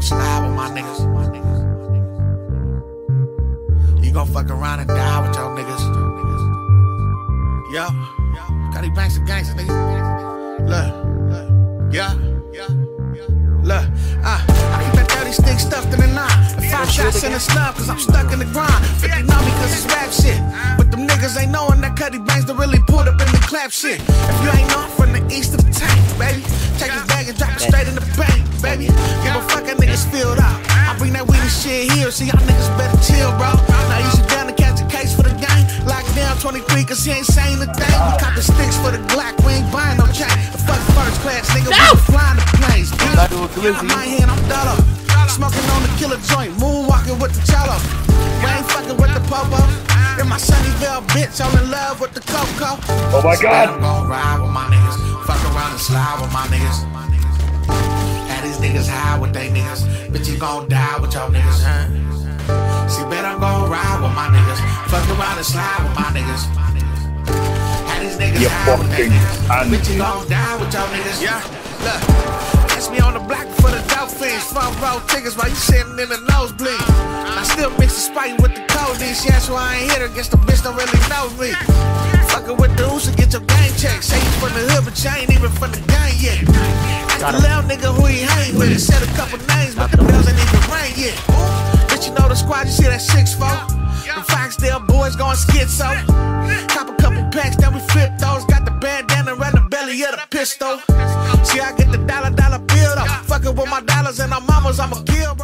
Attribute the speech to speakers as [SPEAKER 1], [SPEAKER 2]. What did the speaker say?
[SPEAKER 1] gon' slide with my niggas. You gon' fuck around and die with your niggas. Yo, Cutty Banks a gangster, nigga. Look, yeah, look, uh, I keep that dirty stick stuffed in the nine. And five shots in the snub, cause I'm stuck in the grind. 50 know me cause it's rap shit. But them niggas ain't knowing that Cutty Banks to really pulled up in the clap shit. Shit here, so y'all niggas better chill, bro. Now you should down to catch a case for the gang. Lock down 23, cause he ain't saying a thing. We cop the sticks for the Glock, we ain't buying no chain. The fuck first class, nigga, we flying the planes.
[SPEAKER 2] Gotta do a glizzy.
[SPEAKER 1] My hand, I'm dollar. Smoking on the killer joint, moonwalking with the cello. We ain't fucking with the popo. And my Sunnyvale bitch, all in love with the coco.
[SPEAKER 2] Oh my
[SPEAKER 1] So
[SPEAKER 2] God.
[SPEAKER 1] I'm gon' ride with my niggas. Fuck around and slide with my niggas. Had these niggas high with they niggas. Bitch, you gon' die with your niggas, huh? See, bet I'm gon' ride with my niggas. Fuck around and slide with my niggas. Had these niggas
[SPEAKER 2] You
[SPEAKER 1] high with they
[SPEAKER 2] fucking
[SPEAKER 1] niggas. Bitch, you
[SPEAKER 2] auntie.
[SPEAKER 1] gon' die with your niggas. Yeah, look. Catch me on the block for the dolphins. Front row tickets while you sitting in the nosebleed. I still mix the sprite with the codeine. She asked why I ain't hit her. Guess the bitch don't really know me. Fuckin' with the ooze and get your game check. Ask the little nigga who he hang with. He said a couple names, but the bells ain't even rang yet. Bitch, you know the squad, you see that six four. The Foxdale boys going schizo. Cop a couple packs, then we flip those. Got the bandana around the belly of the pistol. See, I get the dollar dollar bill though. Fucking with my dollars and our mamas, I'ma kill.